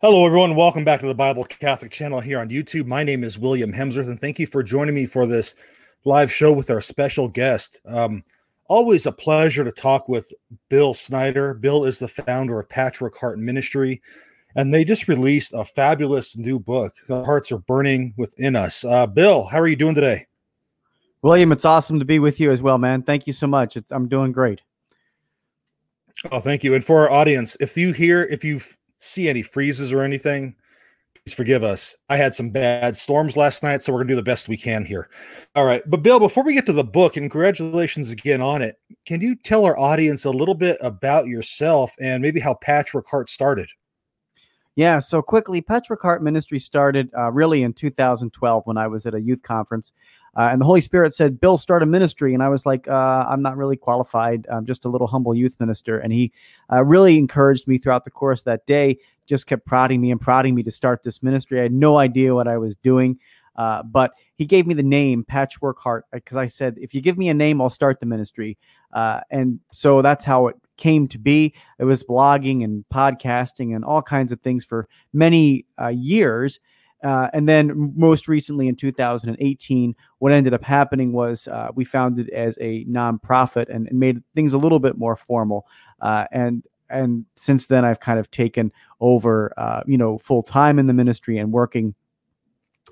Hello, everyone. Welcome back to the Bible Catholic channel here on YouTube. My name is William Hemsworth, and thank you for joining me for this live show with our special guest. Um, always a pleasure to talk with Bill Snyder. Bill is the founder of Patchwork Heart Ministry, and they just released a fabulous new book. The hearts are burning within us. Uh, Bill, how are you doing today? William, it's awesome to be with you as well, man. Thank you so much. It's, I'm doing great. Oh, thank you. And for our audience, if you hear, if you've see any freezes or anything, please forgive us. I had some bad storms last night, so we're gonna do the best we can here. All right, but Bill, before we get to the book, and congratulations again on it, can you tell our audience a little bit about yourself and maybe how Patchwork Heart started? Yeah, so quickly, Patchwork Heart Ministry started uh, really in 2012 when I was at a youth conference. Uh, and the Holy Spirit said, Bill, start a ministry. And I was like, uh, I'm not really qualified. I'm just a little humble youth minister. And he uh, really encouraged me throughout the course that day, just kept prodding me and prodding me to start this ministry. I had no idea what I was doing. Uh, but he gave me the name Patchwork Heart because I said, if you give me a name, I'll start the ministry. Uh, and so that's how it came to be. It was blogging and podcasting and all kinds of things for many uh, years. Uh, and then most recently in 2018, what ended up happening was uh, we founded as a nonprofit and, and, made things a little bit more formal. Uh, and and since then, I've kind of taken over, uh, you know, full time in the ministry and working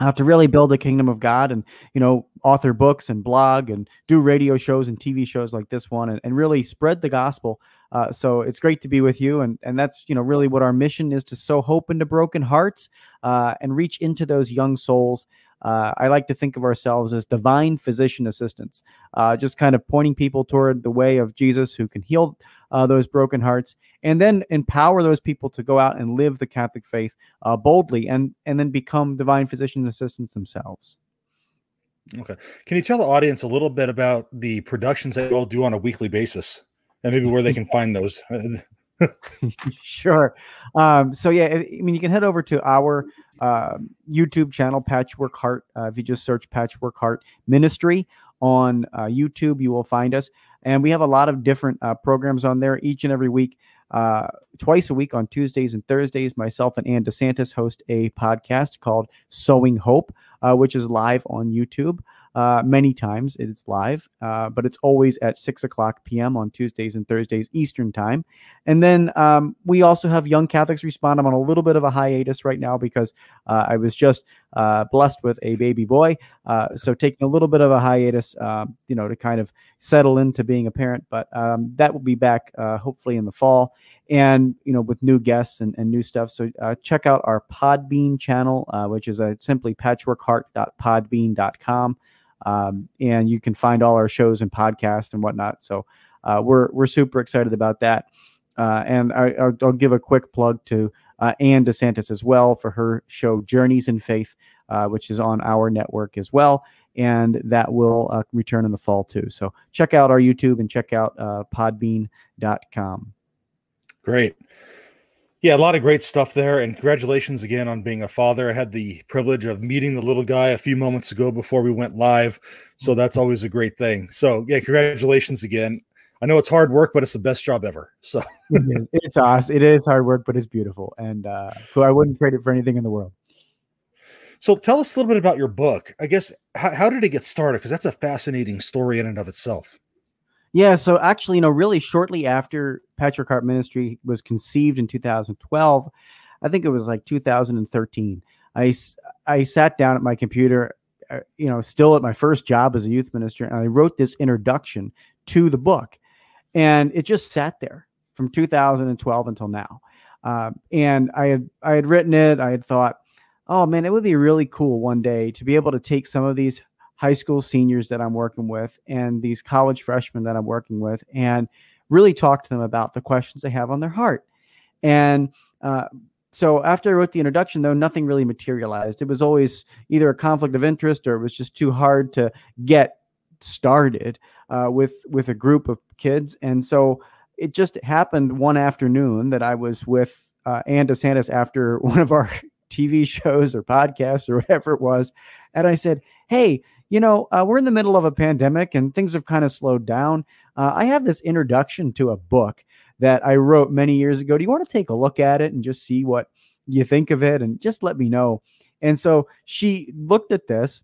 uh, to really build the kingdom of God and, you know, author books and blog and do radio shows and TV shows like this one and, and really spread the gospel. Uh, so it's great to be with you. And, and that's, you know, really what our mission is to sow hope into broken hearts uh, and reach into those young souls uh, I like to think of ourselves as divine physician assistants, uh, just kind of pointing people toward the way of Jesus who can heal uh, those broken hearts and then empower those people to go out and live the Catholic faith uh, boldly and, and then become divine physician assistants themselves. Okay. Can you tell the audience a little bit about the productions that you all do on a weekly basis and maybe where they can find those? sure. Um, so yeah, I mean, you can head over to our uh, YouTube channel, Patchwork Heart. Uh, if you just search Patchwork Heart Ministry on uh, YouTube, you will find us. And we have a lot of different uh, programs on there each and every week. Uh, twice a week on Tuesdays and Thursdays, myself and Ann DeSantis host a podcast called Sowing Hope, uh, which is live on YouTube. Uh, many times it's live, uh, but it's always at 6 o'clock p.m. on Tuesdays and Thursdays Eastern Time. And then um, we also have Young Catholics Respond. I'm on a little bit of a hiatus right now because uh, I was just uh, blessed with a baby boy. Uh, so taking a little bit of a hiatus, um, you know, to kind of settle into being a parent. But um, that will be back hopefully in the fall and you know with new guests and, and new stuff so uh, check out our podbean channel uh, which is uh, simply patchworkheart.podbean.com um, and you can find all our shows and podcasts and whatnot. So uh, we're we're super excited about that. Uh, and I, will give a quick plug to uh, Ann DeSantis as well for her show Journeys in Faith, uh, which is on our network as well, and that will uh, return in the fall too. So check out our YouTube and check out uh, Podbean.com. Great. Yeah, a lot of great stuff there. And congratulations again on being a father. I had the privilege of meeting the little guy a few moments ago before we went live. So that's always a great thing. So, yeah, congratulations again. I know it's hard work, but it's the best job ever. So it's awesome. It is hard work, but it's beautiful. And uh, I wouldn't trade it for anything in the world. So tell us a little bit about your book. I guess, how, how did it get started? Because that's a fascinating story in and of itself. Yeah, so actually, you know, really shortly after Patchwork Heart Ministry was conceived in 2012, I think it was like 2013. I I sat down at my computer, uh, you know, still at my first job as a youth minister, and I wrote this introduction to the book, and it just sat there from 2012 until now. Uh, and I had I had written it. I had thought, oh man, it would be really cool one day to be able to take some of these high school seniors that I'm working with and these college freshmen that I'm working with and really talk to them about the questions they have on their heart. And uh, so after I wrote the introduction, though, nothing really materialized. It was always either a conflict of interest or it was just too hard to get started uh, with with a group of kids. And so it just happened one afternoon that I was with uh, Ann DeSantis after one of our TV shows or podcasts or whatever it was, and I said, "Hey." You know, uh, we're in the middle of a pandemic and things have kind of slowed down. Uh, I have this introduction to a book that I wrote many years ago. Do you want to take a look at it and just see what you think of it, and just let me know. And so she looked at this,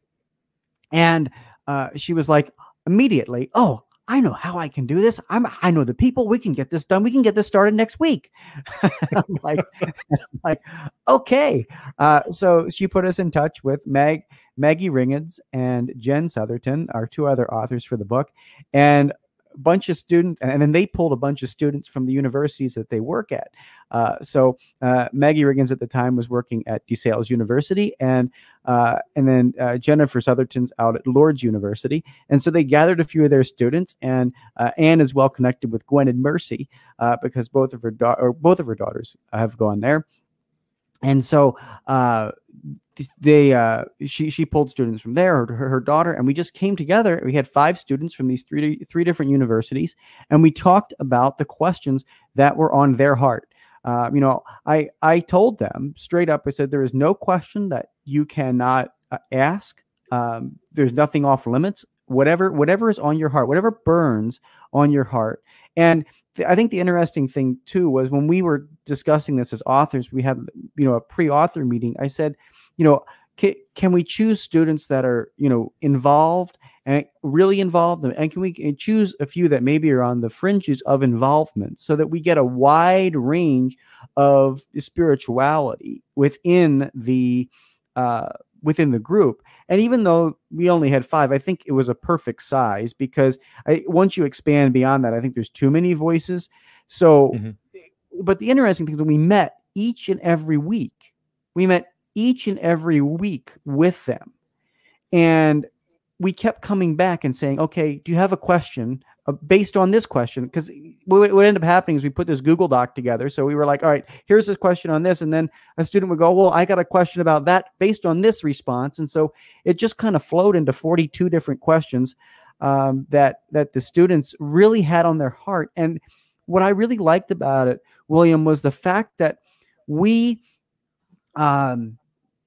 and uh, she was like, immediately, oh, I know how I can do this. I'm I know the people. We can get this done. We can get this started next week. I'm like, I'm like, okay. Uh, so she put us in touch with Meg, Maggie Riggins and Jen Southerton, our two other authors for the book, and a bunch of students, and then they pulled a bunch of students from the universities that they work at. Uh, so uh, Maggie Riggins at the time was working at DeSales University, and uh, and then uh, Jennifer Southerton's out at Lourdes University, and so they gathered a few of their students, and uh, Ann is well connected with Gwynedd Mercy uh, because both of her da- or both of her daughters have gone there, and so they uh, she she pulled students from there her, her daughter and we just came together. We had five students from these three three different universities and we talked about the questions that were on their heart. Uh, you know i i told them straight up i said there is no question that you cannot uh, ask. Um, there's nothing off limits whatever whatever is on your heart whatever burns on your heart and I think the interesting thing too was when we were discussing this as authors, we had you know a pre-author meeting. I said, you know, can, can we choose students that are, you know, involved and really involved? And can we choose a few that maybe are on the fringes of involvement so that we get a wide range of spirituality within the, uh, within the group. And even though we only had five, I think it was a perfect size because I, once you expand beyond that, I think there's too many voices. So, mm-hmm. but the interesting thing is we met each and every week, we met each and every week with them. And we kept coming back and saying, okay, do you have a question uh, based on this question? Because what would end up happening is we put this Google Doc together. So we were like, all right, here's this question on this. And then a student would go, well, I got a question about that based on this response. And so it just kind of flowed into 42 different questions um, that, that the students really had on their heart. And what I really liked about it, William, was the fact that we, um,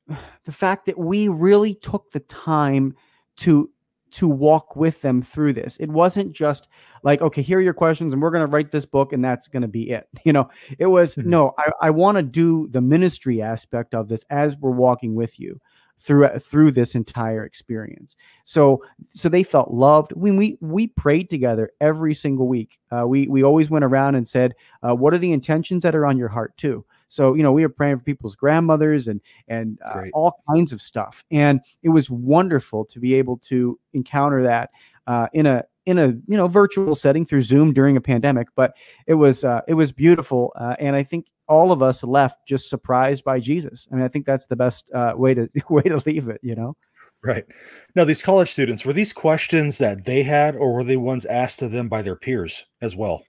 the fact that we really took the time to to walk with them through this. It wasn't just like, okay, here are your questions, and we're going to write this book, and that's going to be it. You know, it was mm-hmm. no, I, I want to do the ministry aspect of this as we're walking with you through through this entire experience. So so they felt loved. When we we prayed together every single week, uh, we we always went around and said, uh, "What are the intentions that are on your heart too?" So you know, we were praying for people's grandmothers and and uh, all kinds of stuff, and it was wonderful to be able to encounter that uh, in a in a you know virtual setting through Zoom during a pandemic. But it was uh, it was beautiful, uh, and I think all of us left just surprised by Jesus. I mean, I think that's the best uh, way to way to leave it. You know. Right. Now, these college students were these questions that they had, or were they ones asked of them by their peers as well?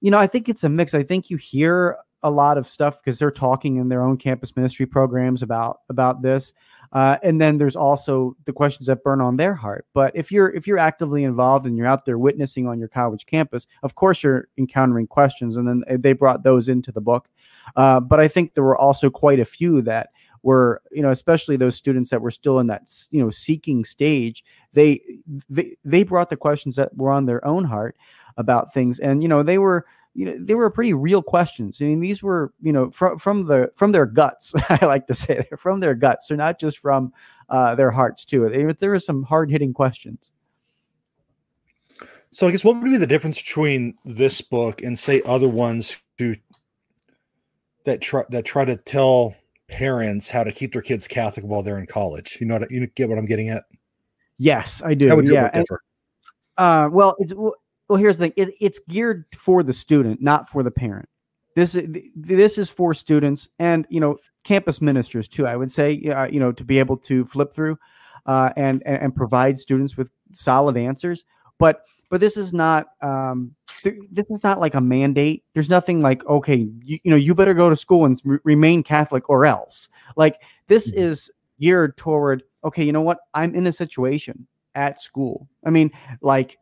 You know, I think it's a mix. I think you hear a lot of stuff because they're talking in their own campus ministry programs about about this. Uh, and then there's also the questions that burn on their heart. But if you're if you're actively involved and you're out there witnessing on your college campus, of course you're encountering questions, and then they brought those into the book. Uh, but I think there were also quite a few that were you know especially those students that were still in that you know seeking stage they they, they brought the questions that were on their own heart about things and you know they were you know they were pretty real questions. I mean these were you know from from the from their guts i like to say they're from their guts. They're not just from uh, their hearts too. They, there were some hard-hitting questions. So i guess what would be the difference between this book and say other ones who that try that try to tell parents how to keep their kids catholic while they're in college? You know what, you get what i'm getting at? Yes i do. How would yeah and, uh, well it's well, here's the thing: it, it's geared for the student, not for the parent. This this is for students and you know campus ministers too. I would say uh, you know to be able to flip through uh, and, and, and provide students with solid answers. But but this is not um, th- this is not like a mandate. There's nothing like okay, you, you know you better go to school and re- remain Catholic or else. Like this mm-hmm. is geared toward okay, you know what? I'm in a situation at school. I mean, like,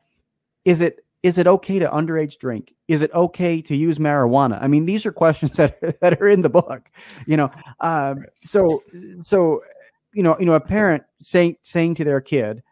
is it is it okay to underage drink? Is it okay to use marijuana? I mean, these are questions that, that are in the book, you know. Um, so, so, you know, you know, a parent saying saying to their kid,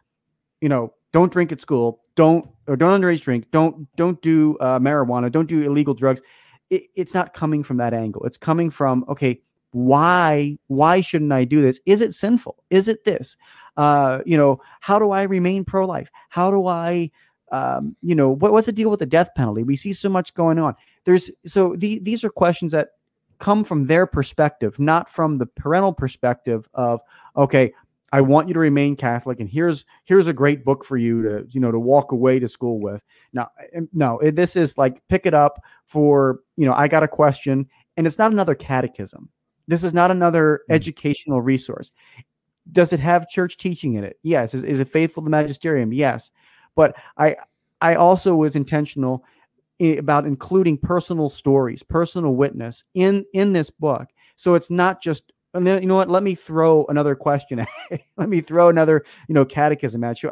you know, don't drink at school, don't or don't underage drink, don't don't do uh, marijuana, don't do illegal drugs. It, it's not coming from that angle. It's coming from okay, why why shouldn't I do this? Is it sinful? Is it this? Uh, you know, how do I remain pro-life? How do I um, you know, what, what's the deal with the death penalty? We see so much going on. There's so the, these are questions that come from their perspective, not from the parental perspective of, okay, I want you to remain Catholic, and here's here's a great book for you to you know to walk away to school with. Now, no, this is like pick it up for you know I got a question, and it's not another catechism. This is not another mm-hmm. educational resource. Does it have church teaching in it? Yes. Is, is it faithful to magisterium? Yes. But I I also was intentional about including personal stories, personal witness in in this book. So it's not just and then you know what? Let me throw another question. Let me throw another you know catechism at you.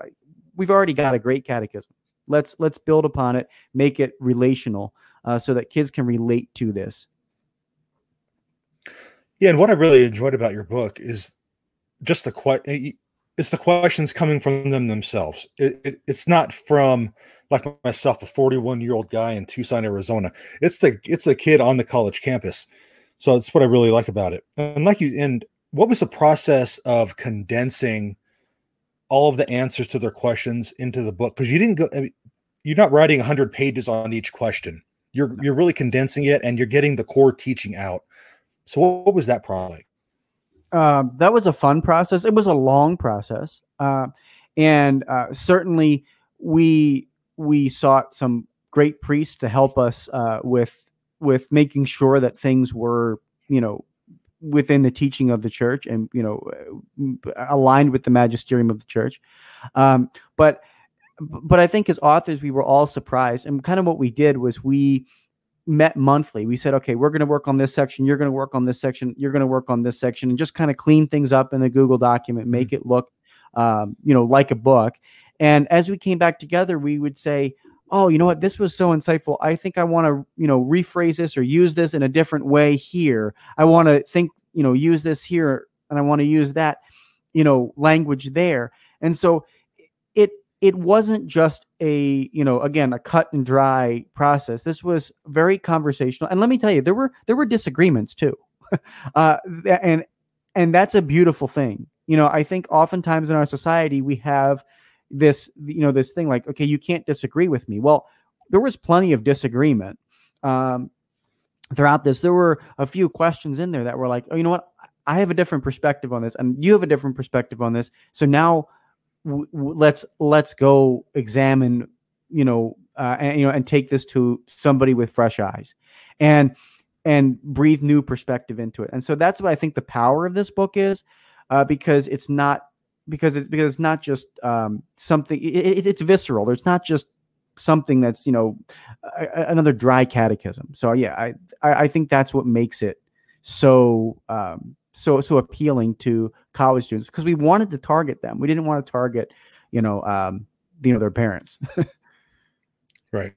We've already got a great catechism. Let's let's build upon it, make it relational, uh, so that kids can relate to this. Yeah, and what I really enjoyed about your book is just the question it's the questions coming from them themselves. It, it, it's not from like myself, a 41 year old guy in Tucson, Arizona. It's the it's the kid on the college campus. So that's what I really like about it. And like you, and what was the process of condensing all of the answers to their questions into the book? Because you didn't go, I mean, you're not writing 100 pages on each question. You're you're really condensing it, and you're getting the core teaching out. So what, what was that process Um, that was a fun process. It was a long process, uh, and uh, certainly we we sought some great priests to help us uh, with with making sure that things were you know within the teaching of the church and you know uh, aligned with the magisterium of the church. Um, but but I think as authors we were all surprised, and kind of what we did was we met monthly. We said, okay, we're going to work on this section. You're going to work on this section. You're going to work on this section, and just kind of clean things up in the Google document, make mm-hmm. it look, um, you know, like a book. And as we came back together, we would say, oh, you know what, this was so insightful. I think I want to, you know, rephrase this or use this in a different way here. I want to think, you know, use this here, and I want to use that, you know, language there. And so it it wasn't just a you know again a cut and dry process. This was very conversational. And let me tell you there were there were disagreements too. Uh, and and that's a beautiful thing. You know i think oftentimes in our society we have this you know this thing like okay you can't disagree with me. Well there was plenty of disagreement um, throughout this. There were a few questions in there that were like oh you know what? I have a different perspective on this and you have a different perspective on this. So now w- let's let's go examine you know uh, and you know and take this to somebody with fresh eyes and and breathe new perspective into it. And so that's what i think the power of this book is uh, because it's not because it's because it's not just um, something it, it, it's visceral. There's not just something that's you know a, another dry catechism. So yeah I, I, I think that's what makes it so um, so so appealing to college students because we wanted to target them. We didn't want to target, you know, um, you know, their parents. right.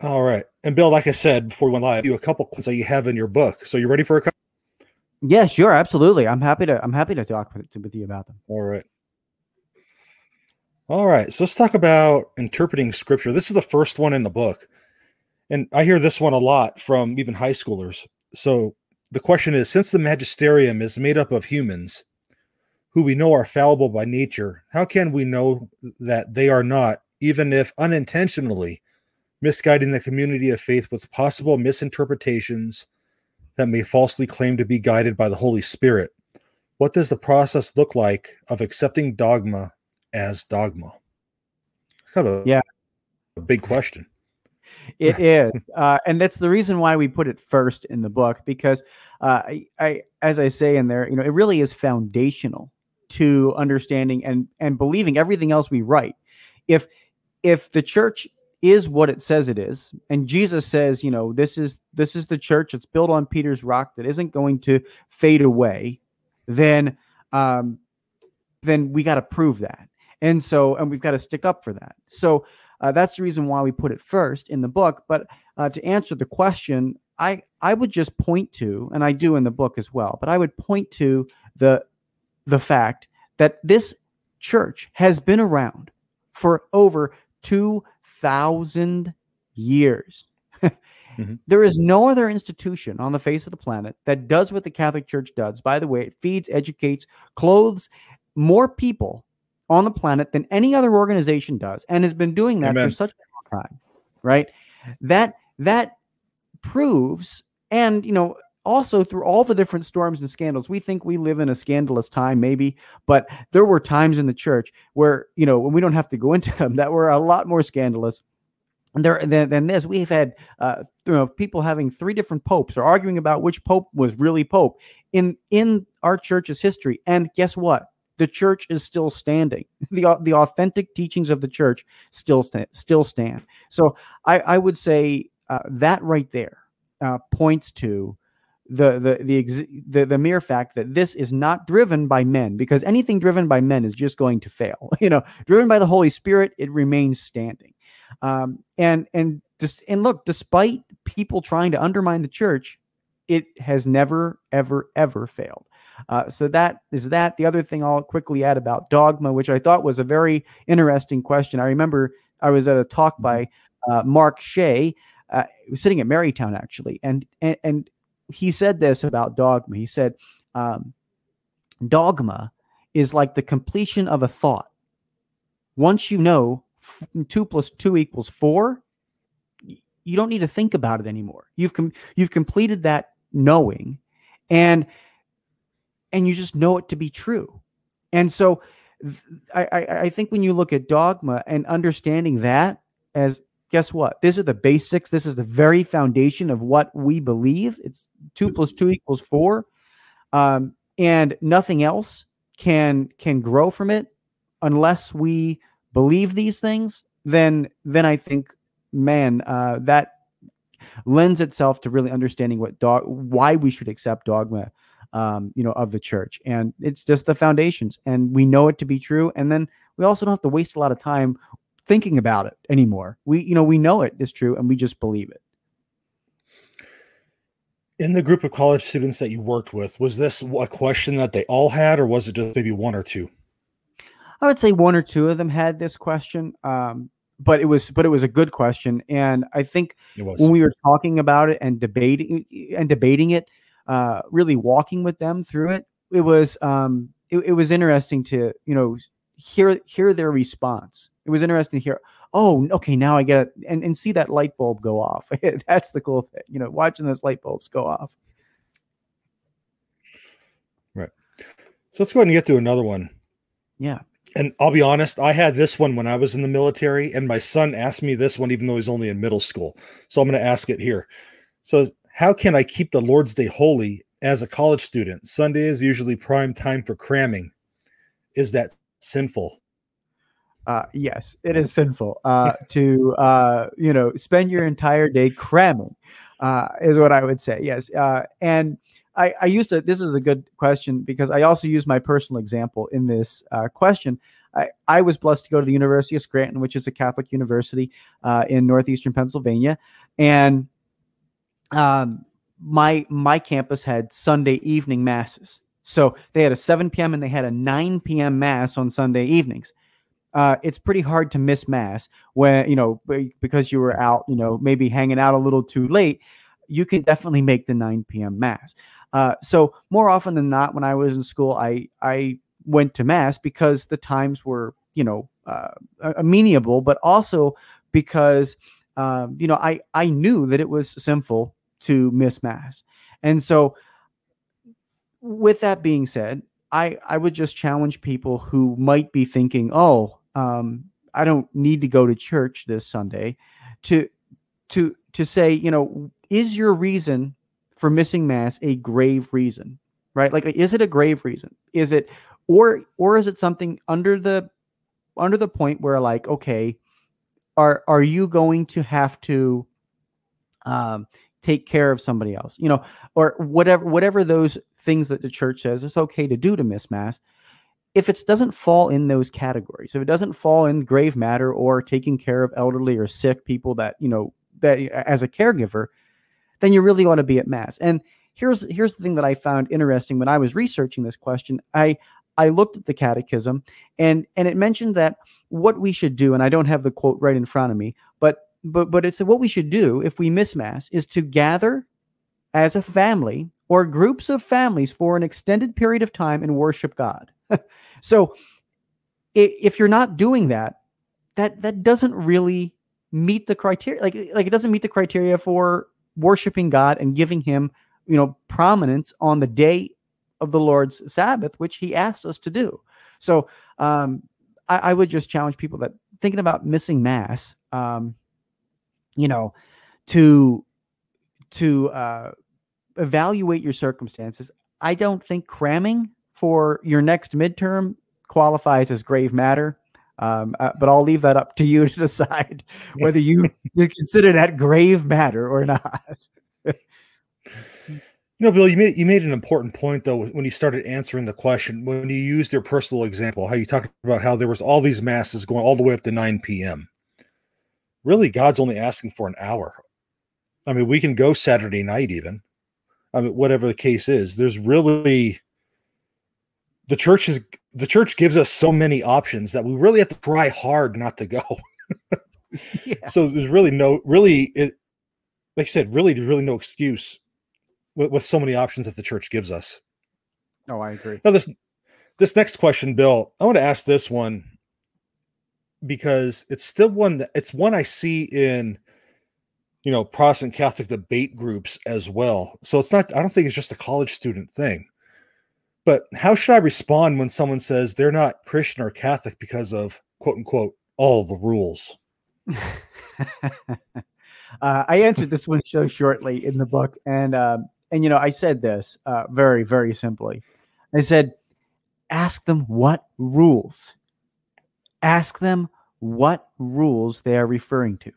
All right. And Bill, like I said before we went live, you a couple questions that you have in your book. So you ready for a couple? Yeah, sure, absolutely. I'm happy to I'm happy to talk with, with you about them. All right. All right. So let's talk about interpreting scripture. This is the first one in the book. And I hear this one a lot from even high schoolers. So the question is since the magisterium is made up of humans who we know are fallible by nature, how can we know that they are not, even if unintentionally, misguiding the community of faith with possible misinterpretations that may falsely claim to be guided by the Holy Spirit? What does the process look like of accepting dogma as dogma? It's kind of a, yeah. a big question. It is, uh, and that's the reason why we put it first in the book because uh, I, I, as I say in there, you know, it really is foundational to understanding and and believing everything else we write. If if the church is what it says it is, and Jesus says, you know, this is this is the church. It's built on Peter's rock that isn't going to fade away. Then, um, then we got to prove that, and so and we've got to stick up for that. So uh, that's the reason why we put it first in the book. But uh, to answer the question, I I would just point to, and I do in the book as well, but I would point to the the fact that this church has been around for over two thousand years. Mm-hmm. There is no other institution on the face of the planet that does what the Catholic Church does. By the way, it feeds, educates, clothes more people on the planet than any other organization does and has been doing that Amen. for such a long time. Right? That that proves and you know also through all the different storms and scandals we think we live in a scandalous time maybe but there were times in the church where you know when we don't have to go into them that were a lot more scandalous there than, than this we've had uh, you know people having three different popes or arguing about which pope was really pope in in our church's history and guess what the church is still standing. The the authentic teachings of the church still still stand. So i i would say uh, that right there uh, points to the the the, ex- the the mere fact that this is not driven by men because anything driven by men is just going to fail. You know driven by the holy spirit it remains standing. Um, and and just and look despite people trying to undermine the church it has never ever ever failed uh, so that is that the other thing i'll quickly add about dogma which i thought was a very interesting question i remember i was at a talk mm-hmm. by uh, mark shea uh, sitting at marytown actually and and, and he said this about dogma. He said, um, dogma is like the completion of a thought. Once you know two plus two equals four, you don't need to think about it anymore. You've com- you've completed that knowing, and and you just know it to be true. And so, I, I, I think when you look at dogma and understanding that as guess what? These are the basics. This is the very foundation of what we believe. It's two plus two equals four, um, and nothing else can can grow from it unless we believe these things. Then then I think, man, uh, that lends itself to really understanding what dog why we should accept dogma. Um, you know, of the church, and it's just the foundations, and we know it to be true. And then we also don't have to waste a lot of time thinking about it anymore. We, you know, we know it is true and we just believe it. In the group of college students that you worked with, was this a question that they all had, or was it just maybe one or two? I would say one or two of them had this question, um, but it was but it was a good question, and I think when we were talking about it and debating and debating it, uh, really walking with them through it, it was um, it, it was interesting to you know hear hear their response. It was interesting to hear oh okay now i get it and, and see that light bulb go off. That's the cool thing you know watching those light bulbs go off. Right. So let's go ahead and get to another one. Yeah. And i'll be honest i had this one when i was in the military and my son asked me this one even though he's only in middle school. So i'm going to ask it here. So how can i keep the lord's day holy as a college student sunday is usually prime time for cramming is that sinful uh, yes, it is sinful uh, to uh, you know spend your entire day cramming, uh, is what I would say. Yes, uh, and I, I, used to. This is a good question because I also use my personal example in this uh, question. I, I, was blessed to go to the University of Scranton, which is a Catholic university in northeastern Pennsylvania, and um, my my campus had Sunday evening masses. So they had a 7 p.m. and they had a 9 p.m. mass on Sunday evenings uh, it's pretty hard to miss mass when you know because you were out, you know, maybe hanging out a little too late. You can definitely make the 9 p.m. mass. Uh, so more often than not, when I was in school, I I went to mass because the times were you know uh, amenable, but also because um, you know I I knew that it was sinful to miss mass, and so with that being said, I I would just challenge people who might be thinking, oh, um, I don't need to go to church this Sunday to to to say, you know, is your reason for missing mass a grave reason? Right? Like is it a grave reason? Is it or or is it something under the under the point where like okay, are are you going to have to um take care of somebody else? You know, or whatever whatever those things that the church says it's okay to do to miss mass if it doesn't fall in those categories, if it doesn't fall in grave matter or taking care of elderly or sick people that, you know, that as a caregiver, then you really want to be at mass. And here's here's the thing that I found interesting when I was researching this question. I I looked at the catechism and and it mentioned that what we should do, and I don't have the quote right in front of me, but but but it's what we should do if we miss mass is to gather as a family or groups of families for an extended period of time and worship God. so if you're not doing that, that that doesn't really meet the criteria. Like like it doesn't meet the criteria for worshiping God and giving Him you know prominence on the day of the Lord's Sabbath, which He asks us to do. So um, I, I, would just challenge people that thinking about missing Mass, um, you know, to to uh, evaluate your circumstances. I don't think cramming for your next midterm qualifies as grave matter. Um, uh, but I'll leave that up to you to decide whether you, you consider that grave matter or not. you know, Bill, you made you made an important point though when you started answering the question when you used your personal example, how you talked about how there was all these masses going all the way up to 9 p.m. Really, God's only asking for an hour. I mean, we can go Saturday night even. I mean, whatever the case is, there's really the church is the church gives us so many options that we really have to try hard not to go. yeah. So there's really no really it like I said, really there's really no excuse with, with so many options that the church gives us. No, I agree. Now this this next question, Bill, I want to ask this one because it's still one that it's one I see in you know Protestant Catholic debate groups as well. So it's not I don't think it's just a college student thing. But how should I respond when someone says they're not Christian or Catholic because of quote unquote all the rules? uh, I answered this one so shortly in the book, and um, and you know I said this uh, very very simply. I said, ask them what rules. Ask them what rules they are referring to,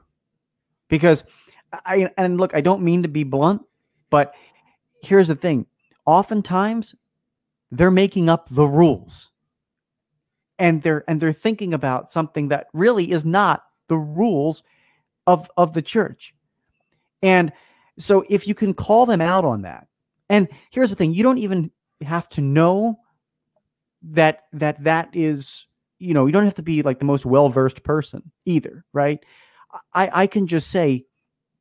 because I and look, I don't mean to be blunt, but here's the thing: oftentimes they're making up the rules. And they're and they're thinking about something that really is not the rules of of the church. And so if you can call them out on that and here's the thing you don't even have to know that that that is you know you don't have to be like the most well versed person either right? I i can just say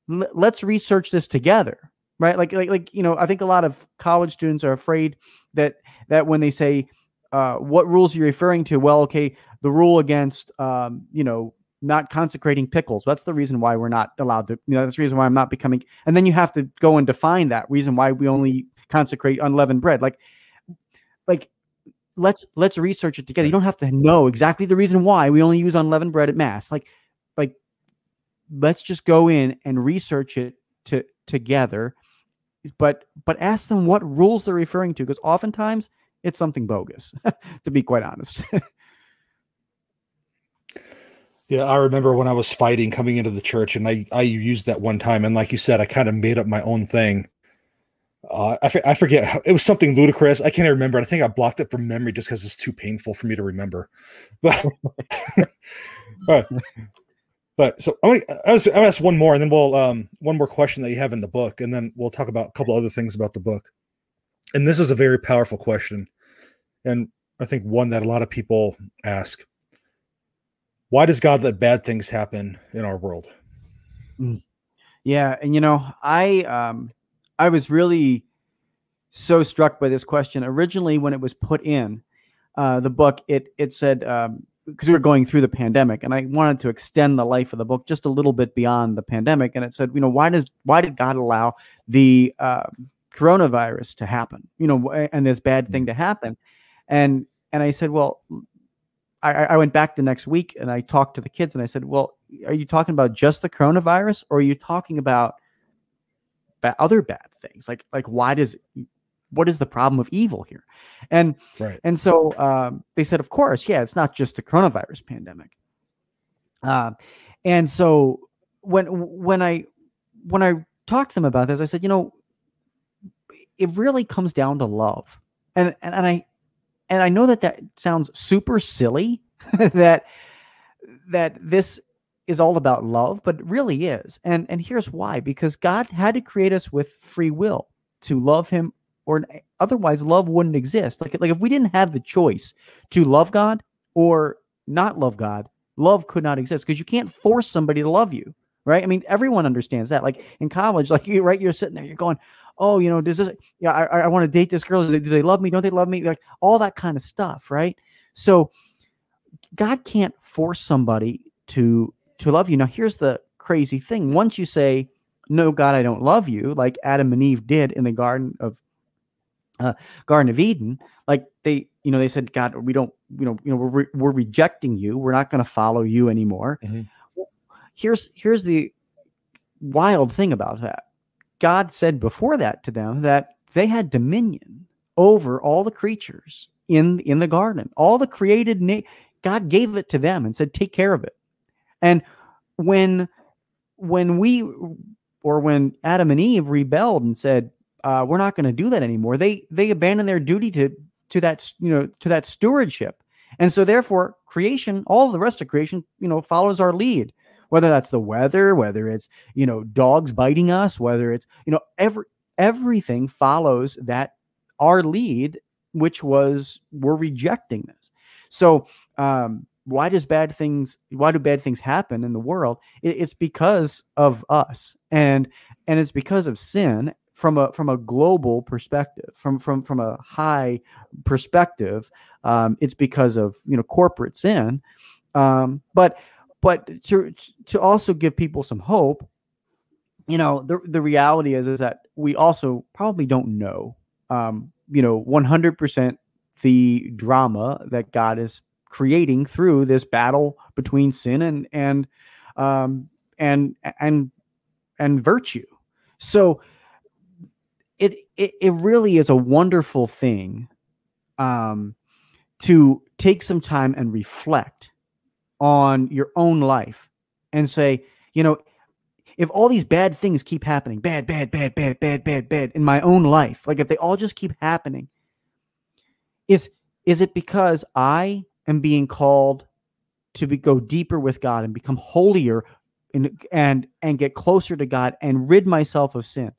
let's research this together right? Like like like you know i think a lot of college students are afraid that that when they say uh, what rules are you referring to? Well okay the rule against um, you know not consecrating pickles. That's the reason why we're not allowed to you know that's the reason why i'm not becoming and then you have to go and define that reason why we only consecrate unleavened bread. Like like let's let's research it together. You don't have to know exactly the reason why. We only use unleavened bread at mass. Like like let's just go in and research it to together. But but ask them what rules they're referring to because oftentimes it's something bogus to be quite honest. Yeah i remember when i was fighting coming into the church and i i used that one time and like you said i kind of made up my own thing uh, I, forget it was something ludicrous i can't remember i think i blocked it from memory just because it's too painful for me to remember but, but so I'm gonna, I was, I'm gonna ask one more, and then we'll um one more question that you have in the book, and then we'll talk about a couple other things about the book. And this is a very powerful question, and I think one that a lot of people ask: Why does God let bad things happen in our world? Mm. Yeah, and you know, I um I was really so struck by this question originally when it was put in uh, the book. It it said um, because we were going through the pandemic and I wanted to extend the life of the book just a little bit beyond the pandemic. And it said, you know, why does why did God allow the uh, coronavirus to happen? You know, and this bad thing to happen. And and I said, well, I, I went back the next week and I talked to the kids and I said, well, are you talking about just the coronavirus or are you talking about other bad things? Like like why does what is the problem of evil here? And right. and so um, they said, of course, yeah, it's not just the coronavirus pandemic. Uh, and so when when I when I talked to them about this, I said, you know, it really comes down to love, and and, and I and I know that that sounds super silly that that this is all about love, but it really is. And and here's why: because God had to create us with free will to love Him or otherwise love wouldn't exist. Like like if we didn't have the choice to love God or not love God, love could not exist because you can't force somebody to love you. right? I mean, everyone understands that. Like in college, like you, right, you're sitting there, you're going, oh, you know, does this, yeah, I, I want to date this girl. Do they, do they love me? Don't they love me? Like all that kind of stuff, right? So God can't force somebody to to love you. Now, here's the crazy thing: once you say, "No, God, I don't love you," like Adam and Eve did in the Garden of uh, Garden of Eden, like they, you know, they said, "God, we don't, you know, you know, we're re- we're rejecting you. We're not going to follow you anymore." Mm-hmm. Here's here's the wild thing about that. God said before that to them that they had dominion over all the creatures in in the garden, all the created. Na- God gave it to them and said, "Take care of it." And when when we or when Adam and Eve rebelled and said, uh, "We're not going to do that anymore," they they abandoned their duty to to that you know to that stewardship, and so therefore creation, all the rest of creation, you know, follows our lead. Whether that's the weather, whether it's you know dogs biting us, whether it's you know every everything follows that our lead, which was we're rejecting this. So um, why does bad things why do bad things happen in the world? It, it's because of us. And and it's because of sin from a from a global perspective from from from a high perspective. Um, it's because of you know corporate sin. Um, but but to to also give people some hope you know the the reality is is that we also probably don't know. Um, you know 100% the drama that God is creating through this battle between sin and and um, and and and virtue. So it, it it really is a wonderful thing um, to take some time and reflect on your own life and say, you know, if all these bad things keep happening, bad, bad, bad, bad, bad, bad, bad in my own life, like if they all just keep happening, is is it because I am being called to be, go deeper with God and become holier and and and get closer to God and rid myself of sin.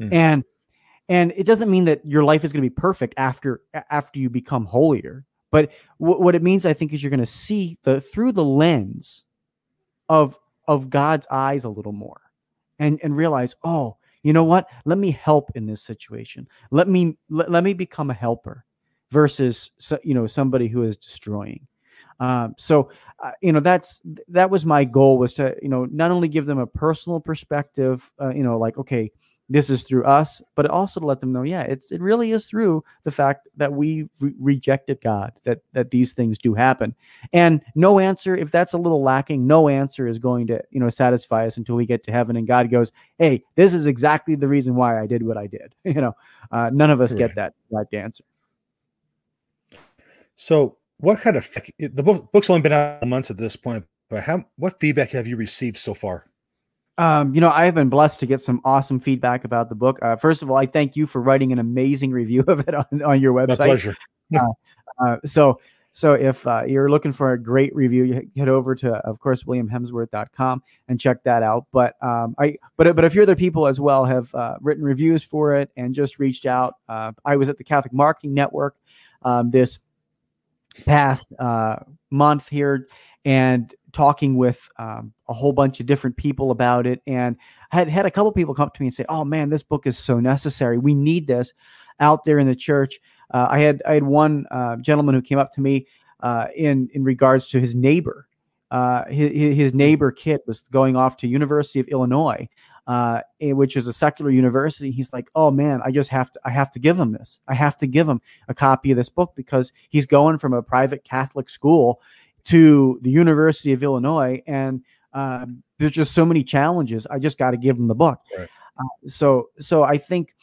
Mm. And and it doesn't mean that your life is going to be perfect after after you become holier. But w- what it means, I think, is you're going to see the through the lens of of God's eyes a little more, and and realize, oh, you know what? Let me help in this situation. Let me let, let me become a helper versus you know somebody who is destroying. Um, so uh, you know that's that was my goal was to you know not only give them a personal perspective, uh, you know like okay this is through us, but also to let them know yeah it's it really is through the fact that we re- rejected God that that these things do happen, and no answer if that's a little lacking, no answer is going to you know satisfy us until we get to heaven and God goes hey this is exactly the reason why I did what I did you know uh, none of us right. get that that answer. So, what kind of the book, book's only been out months at this point, but how what feedback have you received so far? Um, you know, I have been blessed to get some awesome feedback about the book. Uh, first of all, I thank you for writing an amazing review of it on, on your website. My pleasure. uh, uh, so, so if uh, you're looking for a great review, you head over to, of course, williamhemsworth.com and check that out. But um, I, but but if you're other people as well have uh, written reviews for it and just reached out, uh, I was at the Catholic Marketing Network um, this past uh, month here and talking with um, a whole bunch of different people about it. And I had had a couple people come up to me and say oh man this book is so necessary. We need this out there in the church. Uh, i had i had one uh, gentleman who came up to me uh, in in regards to his neighbor. Uh, his, his neighbor kid was going off to university of illinois uh, eh, which is a secular university. He's like, oh man, I just have to, I have to give him this. I have to give him a copy of this book because he's going from a private Catholic school to the University of Illinois, and uh, there's just so many challenges. I just got to give him the book. Right. Uh, so, so I think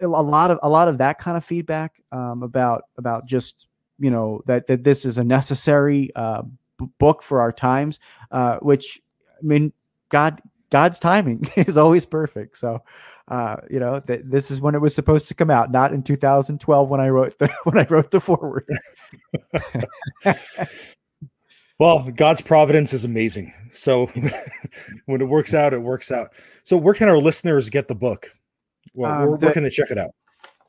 a lot of a lot of that kind of feedback um, about about just you know that that this is a necessary uh, b- book for our times, uh, which I mean, God God's timing is always perfect. So, uh, you know, th- this is when it was supposed to come out, not in 2012 when I wrote the when I wrote the forward. well, God's providence is amazing. So when it works out, it works out. So where can our listeners get the book? Well, um, where, where can they check it out?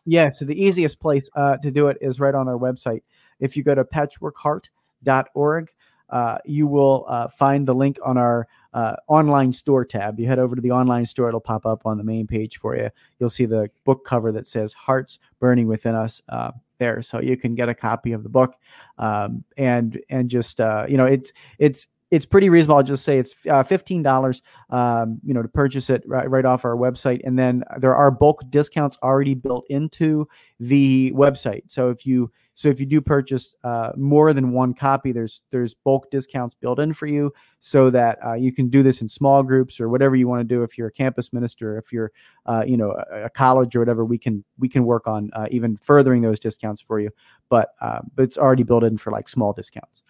Yeah, so the easiest place uh, to do it is right on our website. If you go to patchworkheart.org, uh, you will uh, find the link on our uh, online store tab. You head over to the online store; it'll pop up on the main page for you. You'll see the book cover that says "Hearts Burning Within Us." Uh, there, so you can get a copy of the book, um, and and just uh, you know, it's it's it's pretty reasonable. I'll just say it's uh, fifteen dollars, um, you know, to purchase it right, right off our website, and then there are bulk discounts already built into the website. So if you so if you do purchase uh, more than one copy, there's there's bulk discounts built in for you, so that uh, you can do this in small groups or whatever you want to do. If you're a campus minister, if you're uh, you know a, a, college or whatever, we can we can work on uh, even furthering those discounts for you. But uh, but it's already built in for like small discounts.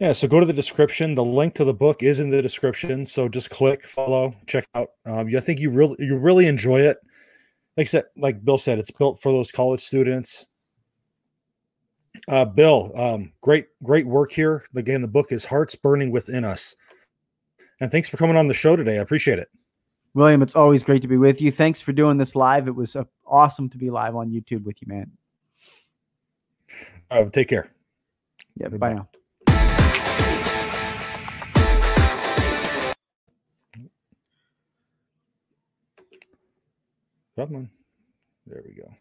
Yeah, so go to the description. The link to the book is in the description. So just click, follow, check out. Um, I think you really you really enjoy it. Like I said, like Bill said, it's built for those college students. Uh, Bill, um, great great work here. Again, the book is Hearts Burning Within Us. And thanks for coming on the show today. I appreciate it. William, it's always great to be with you. Thanks for doing this live. It was uh, awesome to be live on YouTube with you, man. Uh, take care. Yeah, bye now. Come on. There we go.